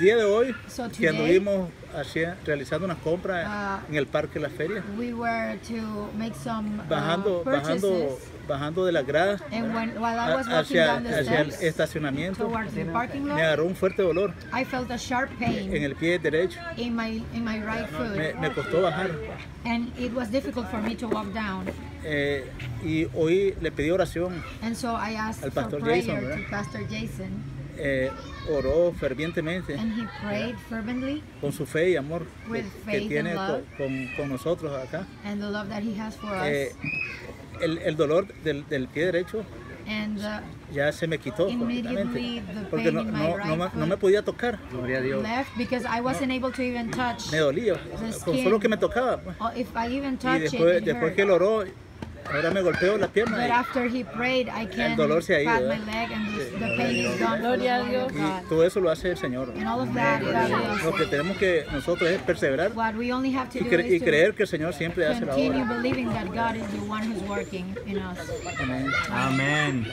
El día de hoy, So que today- anduvimos hacia- realizando unas compras Ah. en el Parque La Feria, We were to make some uh, bajando, bajando, bajando de when, was walking hacia, el estacionamiento, me agarró un fuerte dolor I felt a sharp en pain el pie derecho. in my in my right foot, me costó bajar. and it was difficult for me to walk down. Eh, y hoy le pedí oración, And so I asked Al Pastor Jason, eh, oró fervientemente and he prayed fervently con su fe y amor que, tiene and con, con- con nosotros acá. and the love that he has for us. Eh, el, el dolor del, del pie derecho and uh, ya se me quitó Immediately completamente the porque no, no, right no, me- no me podía tocar, left because I wasn't able to even touch. me dolía, con solo que me tocaba. pues. Oh, if I even Y después, it, it después que él oró, ahora me golpeo las piernas. But after he prayed, I can dolor se ha ido, my leg and the, the pain is gone. Gloria a Y todo eso lo hace el Señor. And all of that, God Lo que tenemos que nosotros es perseverar What we only have to y, do creer que el Señor siempre hace la continue obra. believing that God is the one who's working in us. Amén. Amén.